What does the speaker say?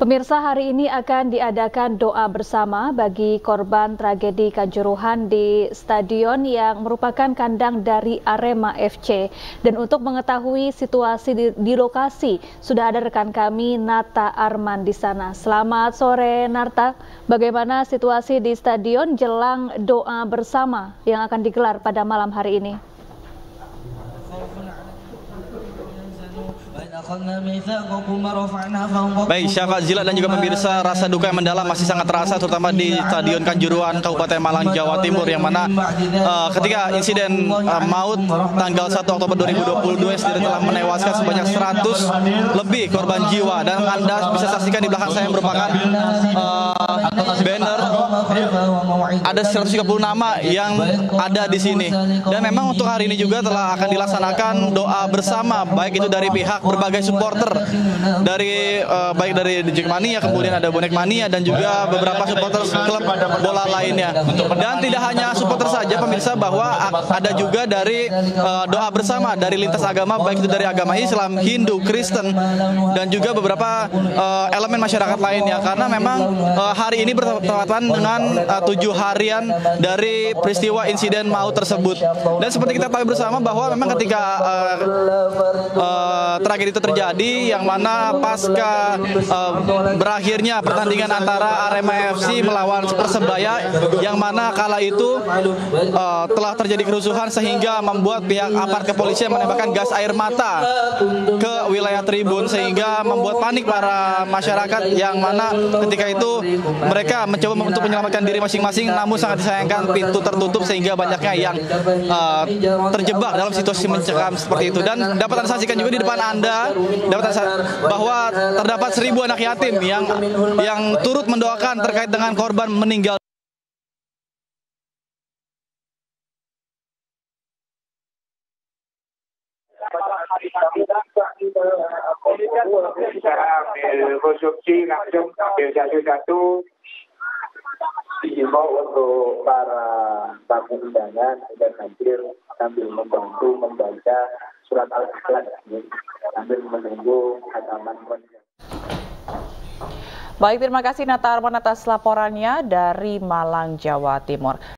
Pemirsa hari ini akan diadakan doa bersama bagi korban tragedi Kanjuruhan di stadion yang merupakan kandang dari Arema FC. Dan untuk mengetahui situasi di, di lokasi, sudah ada rekan kami Nata Arman di sana. Selamat sore Narta, bagaimana situasi di stadion jelang doa bersama yang akan digelar pada malam hari ini? Baik, Syafa Zila dan juga pemirsa rasa duka yang mendalam masih sangat terasa terutama di Stadion Kanjuruhan Kabupaten Malang Jawa Timur yang mana uh, ketika insiden uh, maut tanggal 1 Oktober 2022 sendiri telah menewaskan sebanyak 100 lebih korban jiwa. Dan Anda bisa saksikan di belakang saya merupakan uh, banner ada 130 nama yang ada di sini. Dan memang untuk hari ini juga telah akan dilaksanakan doa bersama baik itu dari pihak berbagai supporter. Dari uh, baik dari Jack kemudian ada bonek mania dan juga beberapa supporter klub bola lainnya. Dan tidak hanya supporter saja pemirsa bahwa ada juga dari uh, doa bersama dari lintas agama baik itu dari agama Islam Hindu Kristen dan juga beberapa uh, elemen masyarakat lainnya. Karena memang uh, hari ini bertepatan dengan uh, tujuh harian dari peristiwa insiden maut tersebut. Dan seperti kita tahu bersama bahwa memang ketika uh, uh, tragedi itu terjadi yang mana pasca uh, berakhirnya pertandingan antara Arema FC melawan Persebaya yang mana kala itu uh, telah terjadi kerusuhan sehingga membuat pihak apart kepolisian menembakkan gas air mata ke wilayah tribun sehingga membuat panik para masyarakat yang mana ketika itu mereka mencoba untuk menyelamatkan diri masing-masing namun sangat disayangkan pintu tertutup sehingga banyaknya yang uh, terjebak dalam situasi mencekam seperti itu dan dapat anda saksikan juga di depan anda dapat bahwa terdapat seribu anak yatim yang yang turut mendoakan terkait dengan korban meninggal. Konstruksi langsung satu-satu dihimbau untuk para tamu undangan dan hadir sambil membantu membaca surat al-ikhlas sambil menunggu hataman Baik, terima kasih Nata Arman atas laporannya dari Malang, Jawa Timur.